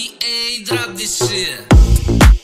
GTA, drop this shit.